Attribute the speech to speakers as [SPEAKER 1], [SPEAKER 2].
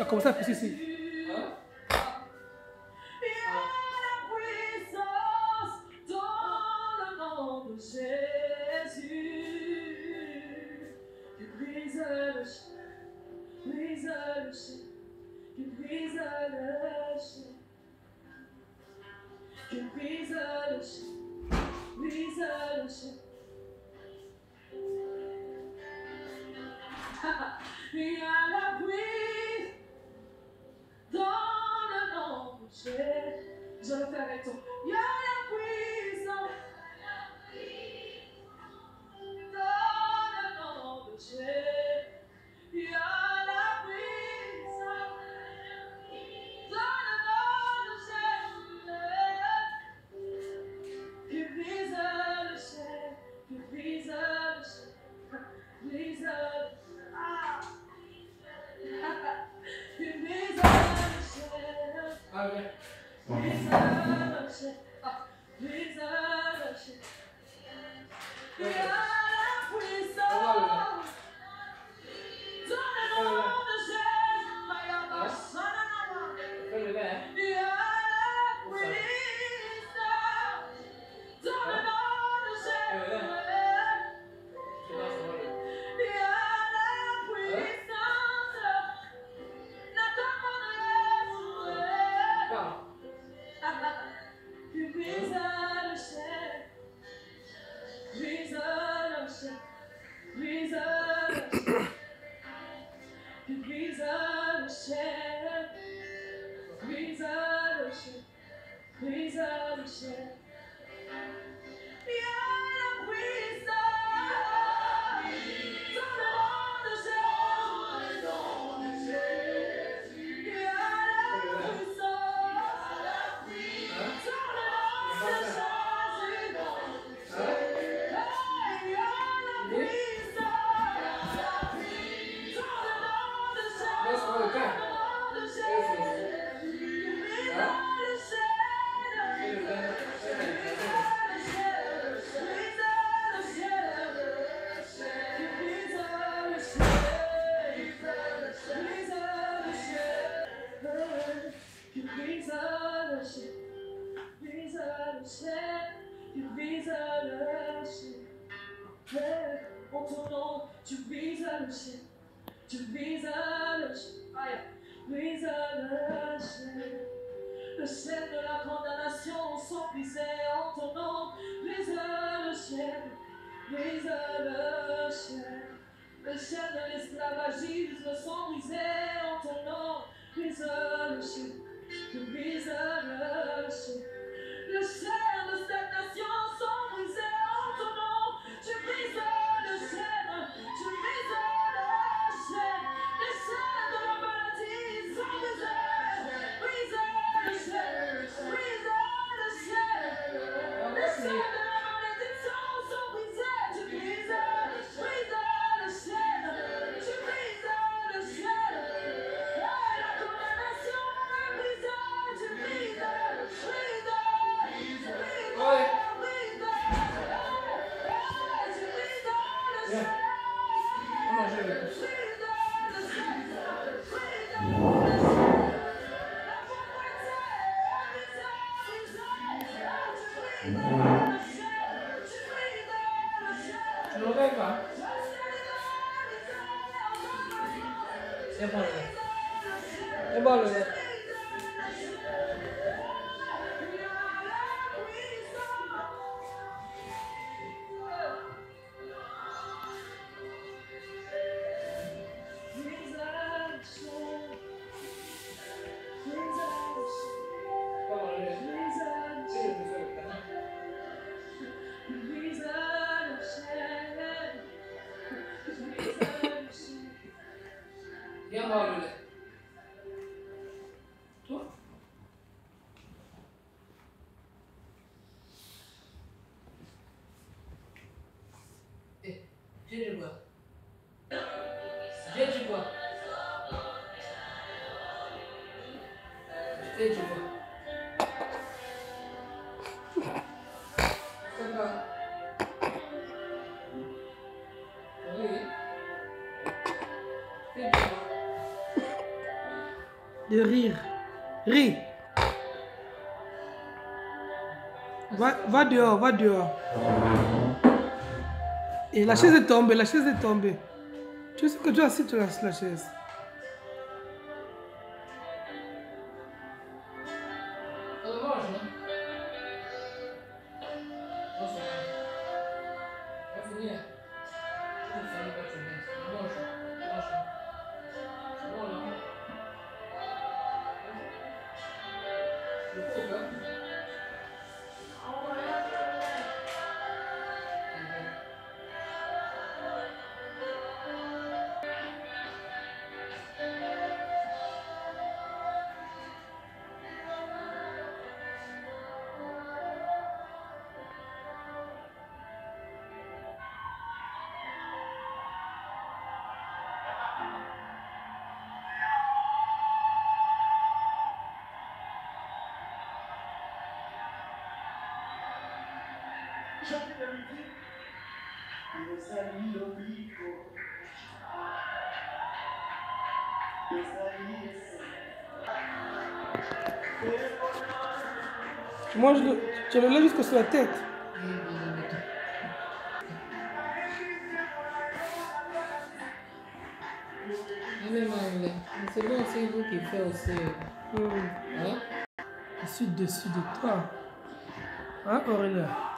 [SPEAKER 1] a
[SPEAKER 2] comenzar por sí, sí. Que pisa no chão, pisa no chão. Il y a la bride dans le boucher. Je le fais avec toi. chair tu vises le chien. En ton nom, tu vises le chien. Tu vises le chien. Ah, Aïe, vises le chien. Le chien de la condamnation s'emplissait en ton nom. Brise le chien. Brise le chien. Le chien de l'esclavagisme s'enlisait en ton nom. Brise le chien. Tu
[SPEAKER 1] vises Ne var öyle? Yapma öyle. Dieu du bois. Dieu du bois. Dieu du bois. C'est pas. Oui. Dieu du bois.
[SPEAKER 3] De rire. Ris. Va, va dehors, va dehors. Et la chaise est tombée, la chaise est tombée. Tu sais que tu as assis sur la chaise.
[SPEAKER 1] Mange le.
[SPEAKER 3] Tu le lèves jusqu'à sur la tête.
[SPEAKER 1] Euh, c'est bon, c'est vous qui faites aussi.
[SPEAKER 3] Hmm.
[SPEAKER 1] Hein?
[SPEAKER 3] Je suis dessus de toi. Hein, Aurélia?